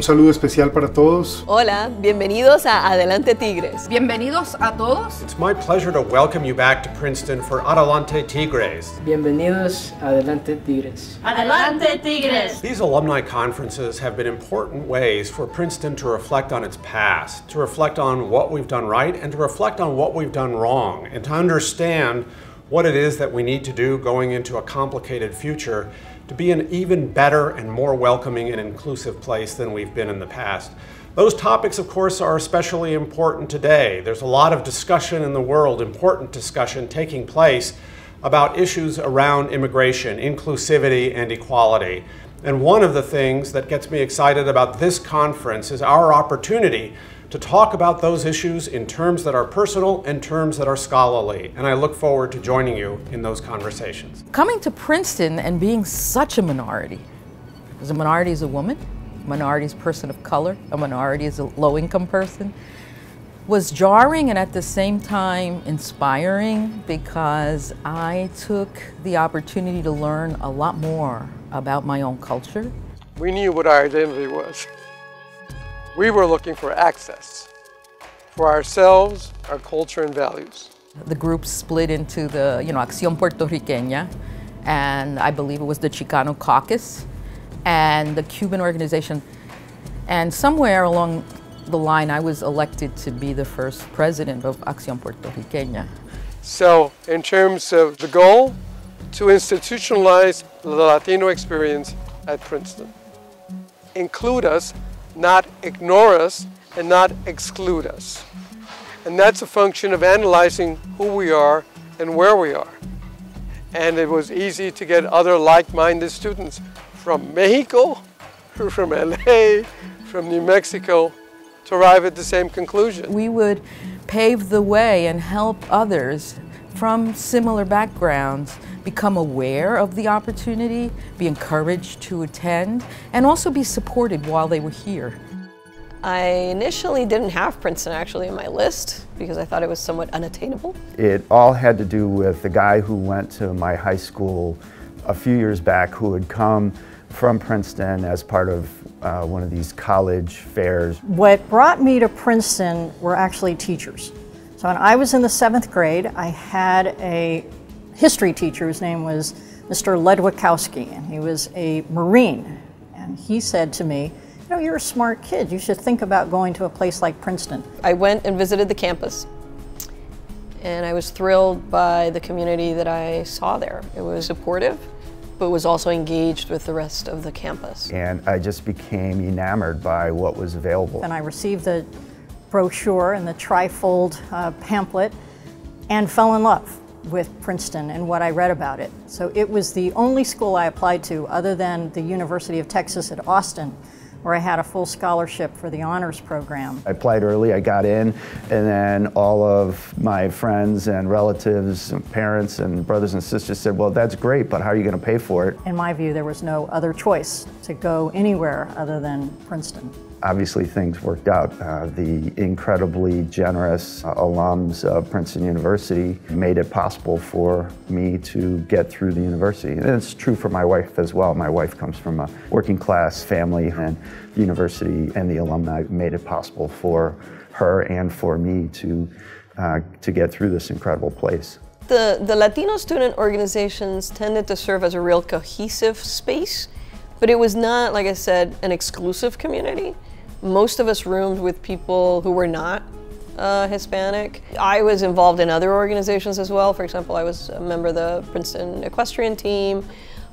un saludo especial para todos. Hola, bienvenidos a Adelante Tigres. Bienvenidos a todos. It's my pleasure to welcome you back to Princeton for Adelante Tigres. Bienvenidos a Adelante Tigres. Adelante Tigres. These alumni conferences have been important ways for Princeton to reflect on its past, to reflect on what we've done right, and to reflect on what we've done wrong, and to understand what it is that we need to do going into a complicated future to be an even better and more welcoming and inclusive place than we've been in the past. Those topics, of course, are especially important today. There's a lot of discussion in the world, important discussion taking place about issues around immigration, inclusivity, and equality. And one of the things that gets me excited about this conference is our opportunity to talk about those issues in terms that are personal and terms that are scholarly. And I look forward to joining you in those conversations. Coming to Princeton and being such a minority, because a minority is a woman, a minority is a person of color, a minority is a low income person, was jarring and at the same time inspiring because I took the opportunity to learn a lot more about my own culture. We knew what our identity was. We were looking for access for ourselves, our culture and values. The group split into the, you know, Acción Puertorriqueña, and I believe it was the Chicano Caucus, and the Cuban organization. And somewhere along the line, I was elected to be the first president of Acción Puertorriqueña. So, in terms of the goal, to institutionalize the Latino experience at Princeton. Include us not ignore us and not exclude us. And that's a function of analyzing who we are and where we are. And it was easy to get other like-minded students from Mexico, from LA, from New Mexico, to arrive at the same conclusion. We would pave the way and help others from similar backgrounds become aware of the opportunity, be encouraged to attend, and also be supported while they were here. I initially didn't have Princeton actually in my list because I thought it was somewhat unattainable. It all had to do with the guy who went to my high school a few years back who had come from Princeton as part of uh, one of these college fairs. What brought me to Princeton were actually teachers. So when I was in the seventh grade, I had a history teacher, his name was Mr. Ledwikowski, and he was a Marine. And he said to me, you know, you're a smart kid. You should think about going to a place like Princeton. I went and visited the campus, and I was thrilled by the community that I saw there. It was supportive, but was also engaged with the rest of the campus. And I just became enamored by what was available. And I received the brochure and the trifold uh, pamphlet and fell in love with Princeton and what I read about it. So it was the only school I applied to other than the University of Texas at Austin where I had a full scholarship for the honors program. I applied early, I got in, and then all of my friends and relatives and parents and brothers and sisters said, well, that's great, but how are you going to pay for it? In my view, there was no other choice to go anywhere other than Princeton obviously things worked out. Uh, the incredibly generous uh, alums of Princeton University made it possible for me to get through the university. And it's true for my wife as well. My wife comes from a working class family and the university and the alumni made it possible for her and for me to, uh, to get through this incredible place. The, the Latino student organizations tended to serve as a real cohesive space, but it was not, like I said, an exclusive community. Most of us roomed with people who were not uh, Hispanic. I was involved in other organizations as well. For example, I was a member of the Princeton equestrian team.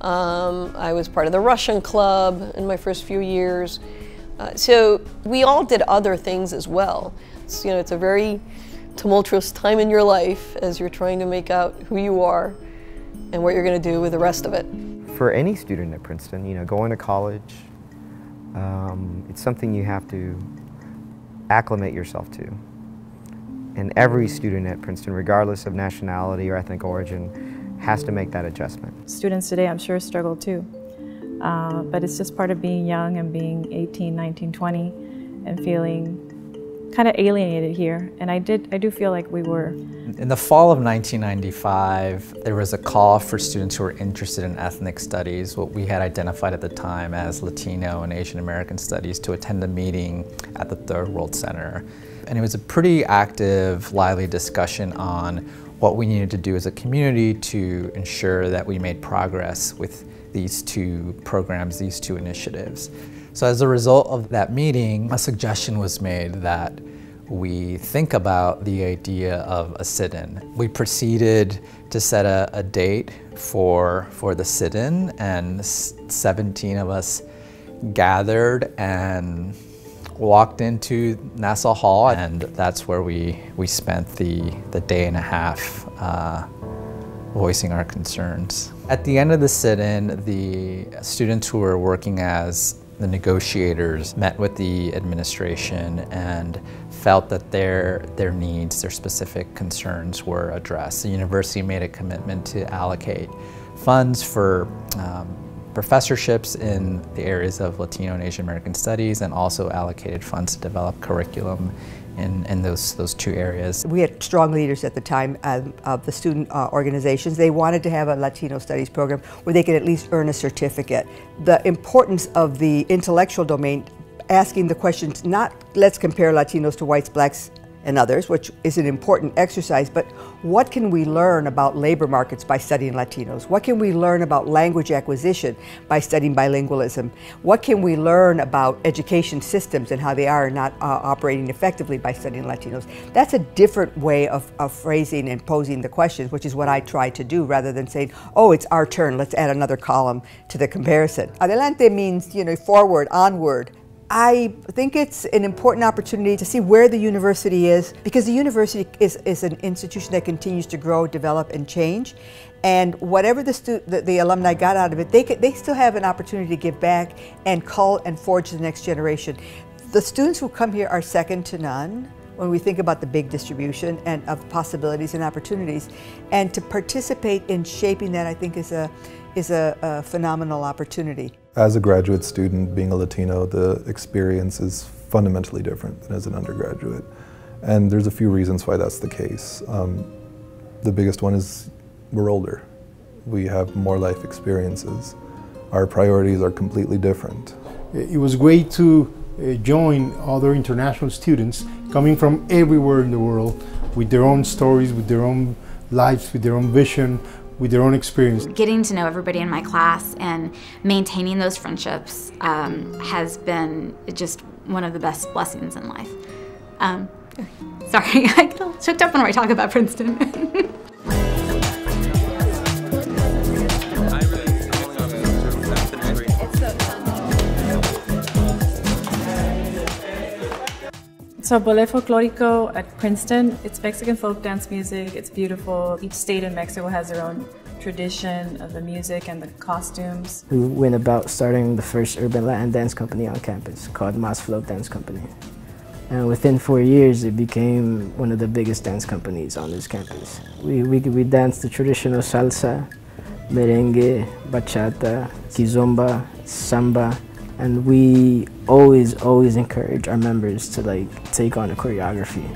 Um, I was part of the Russian club in my first few years. Uh, so we all did other things as well. It's, you know, it's a very tumultuous time in your life as you're trying to make out who you are and what you're going to do with the rest of it. For any student at Princeton, you know, going to college, um, it's something you have to acclimate yourself to. And every student at Princeton, regardless of nationality or ethnic origin, has to make that adjustment. Students today, I'm sure, struggle too. Uh, but it's just part of being young and being 18, 19, 20 and feeling kind of alienated here, and I did I do feel like we were. In the fall of 1995, there was a call for students who were interested in ethnic studies, what we had identified at the time as Latino and Asian American studies, to attend a meeting at the Third World Center. And it was a pretty active, lively discussion on what we needed to do as a community to ensure that we made progress with these two programs, these two initiatives. So as a result of that meeting, a suggestion was made that we think about the idea of a sit-in. We proceeded to set a, a, date for, for the sit-in and 17 of us gathered and walked into Nassau Hall and that's where we, we spent the, the day and a half uh, voicing our concerns. At the end of the sit-in, the students who were working as the negotiators met with the administration and felt that their, their needs, their specific concerns were addressed. The university made a commitment to allocate funds for um, professorships in the areas of Latino and Asian American studies and also allocated funds to develop curriculum in, in those, those two areas. We had strong leaders at the time um, of the student uh, organizations. They wanted to have a Latino studies program where they could at least earn a certificate. The importance of the intellectual domain asking the questions, not let's compare Latinos to whites, blacks, and others, which is an important exercise, but what can we learn about labor markets by studying Latinos? What can we learn about language acquisition by studying bilingualism? What can we learn about education systems and how they are not uh, operating effectively by studying Latinos? That's a different way of, of phrasing and posing the questions, which is what I try to do rather than saying, oh, it's our turn, let's add another column to the comparison. Adelante means, you know, forward, onward. I think it's an important opportunity to see where the university is because the university is, is an institution that continues to grow, develop, and change. And whatever the, the, the, alumni got out of it, they, could, they still have an opportunity to give back and call and forge the next generation. The students who come here are second to none when we think about the big distribution and of possibilities and opportunities. And to participate in shaping that, I think, is a, is a, a phenomenal opportunity. As a graduate student, being a Latino, the experience is fundamentally different than as an undergraduate. And there's a few reasons why that's the case. Um, the biggest one is we're older. We have more life experiences. Our priorities are completely different. It was great to uh, join other international students coming from everywhere in the world with their own stories, with their own lives, with their own vision, with their own experience. Getting to know everybody in my class and maintaining those friendships um, has been just one of the best blessings in life. Um, sorry, I get all choked up when I talk about Princeton. So Ballet Folklorico at Princeton, it's Mexican folk dance music. It's beautiful. Each state in Mexico has their own tradition of the music and the costumes. We went about starting the first urban Latin dance company on campus called Mas Flow Dance Company. And within four years, it became one of the biggest dance companies on this campus. We, we, we danced the traditional salsa, merengue, bachata, kizomba, samba, and we always always encourage our members to like take on a choreography.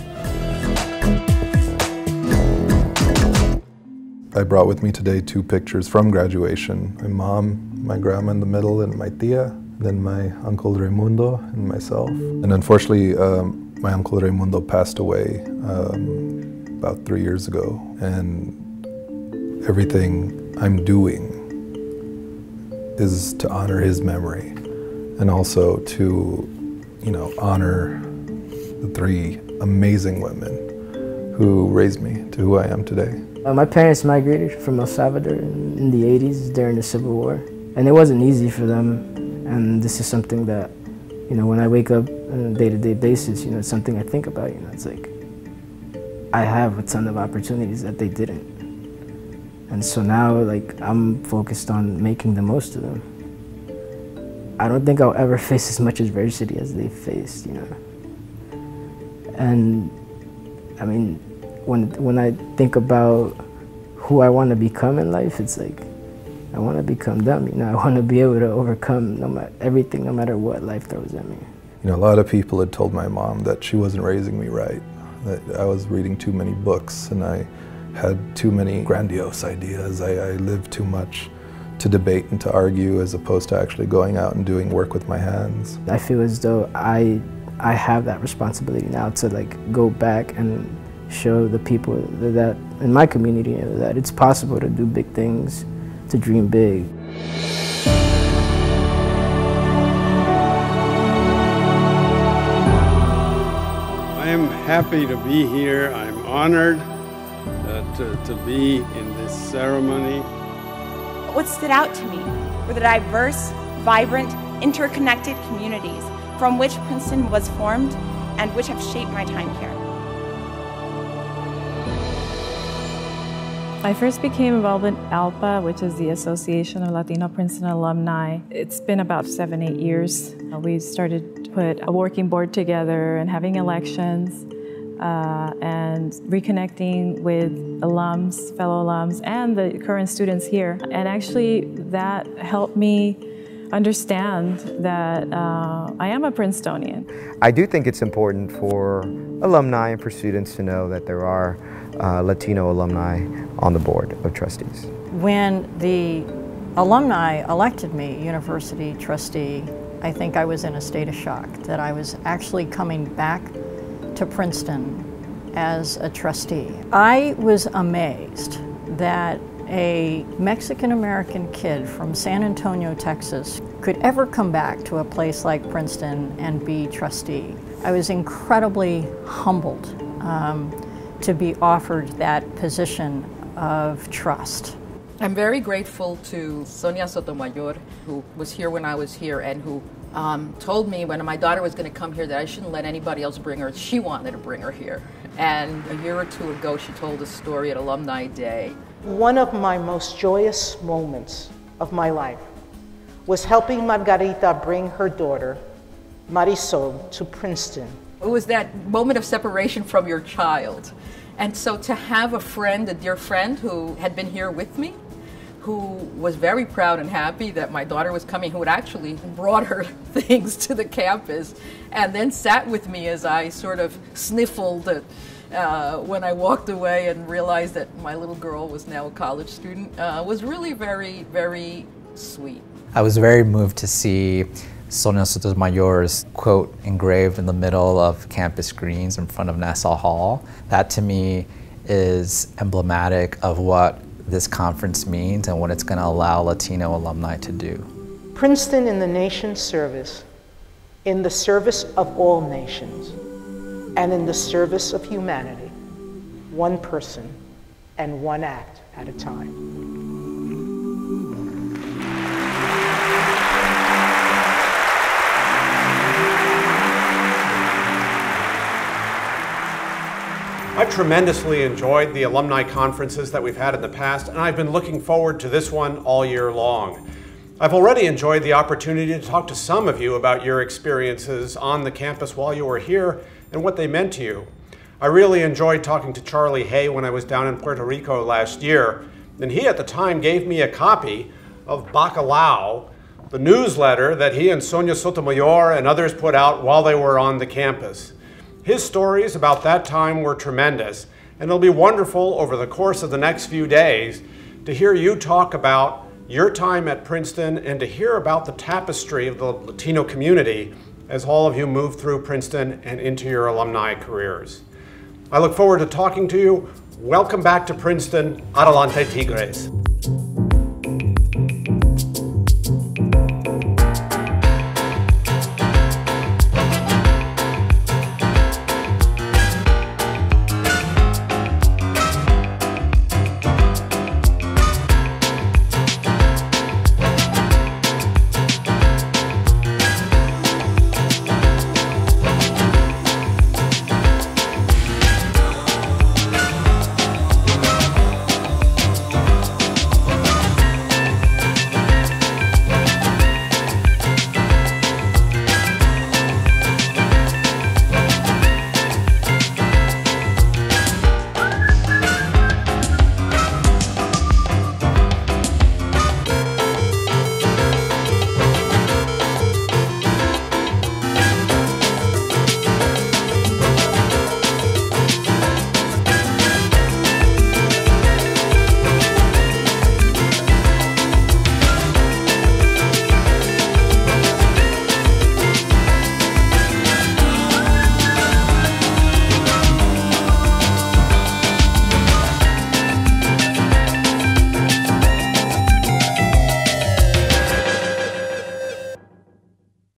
I brought with me today two pictures from graduation. My mom my grandma in the middle and my tia then my uncle Raimundo and myself. And unfortunately um, my uncle Raimundo passed away um, about three years ago. And everything I'm doing is to honor his memory and also to, you know, honor the three amazing women who raised me to who I am today. Uh, my parents migrated from El Salvador in the 80s during the Civil War, and it wasn't easy for them. And this is something that, you know, when I wake up on a day-to-day -day basis, you know, it's something I think about. You know, it's like I have a ton of opportunities that they didn't, and so now, like, I'm focused on making the most of them. I don't think I'll ever face as much adversity as they faced, you know. And I mean, when when I think about who I want to become in life, it's like I want to become them. You know, I want to be able to overcome no matter everything, no matter what life throws at me. You know, a lot of people had told my mom that she wasn't raising me right, that I was reading too many books and I had too many grandiose ideas. I, I lived too much to debate and to argue as opposed to actually going out and doing work with my hands. I feel as though I I have that responsibility now to like go back and show the people that in my community that it's possible to do big things, to dream big. I am happy to be here. I'm honored uh, to, to be in this ceremony. What stood out to me were the diverse, vibrant, interconnected communities from which Princeton was formed and which have shaped my time here. I first became involved in ALPA, which is the Association of Latino Princeton Alumni. It's been about seven, eight years. We started to put a working board together and having elections uh, and reconnecting with alums, fellow alums, and the current students here. And actually, that helped me understand that uh, I am a Princetonian. I do think it's important for alumni and for students to know that there are uh, Latino alumni on the board of trustees. When the alumni elected me university trustee, I think I was in a state of shock that I was actually coming back to Princeton as a trustee. I was amazed that a Mexican American kid from San Antonio, Texas, could ever come back to a place like Princeton and be trustee. I was incredibly humbled um, to be offered that position of trust. I'm very grateful to Sonia Sotomayor, who was here when I was here and who um, told me when my daughter was going to come here that I shouldn't let anybody else bring her. She wanted to bring her here. And a year or two ago, she told a story at Alumni Day. One of my most joyous moments of my life was helping Margarita bring her daughter, Marisol, to Princeton. It was that moment of separation from your child. And so to have a friend, a dear friend who had been here with me, who was very proud and happy that my daughter was coming, who had actually brought her things to the campus, and then sat with me as I sort of sniffled uh, when I walked away and realized that my little girl was now a college student, uh, was really very, very sweet. I was very moved to see Sonia Sotomayor's quote engraved in the middle of campus greens in front of Nassau Hall. That to me is emblematic of what this conference means and what it's going to allow Latino alumni to do. Princeton in the nation's service, in the service of all nations, and in the service of humanity, one person and one act at a time. I've tremendously enjoyed the alumni conferences that we've had in the past, and I've been looking forward to this one all year long. I've already enjoyed the opportunity to talk to some of you about your experiences on the campus while you were here and what they meant to you. I really enjoyed talking to Charlie Hay when I was down in Puerto Rico last year, and he at the time gave me a copy of Bacalao, the newsletter that he and Sonia Sotomayor and others put out while they were on the campus. His stories about that time were tremendous, and it'll be wonderful over the course of the next few days to hear you talk about your time at Princeton and to hear about the tapestry of the Latino community as all of you move through Princeton and into your alumni careers. I look forward to talking to you. Welcome back to Princeton. Adelante Tigres.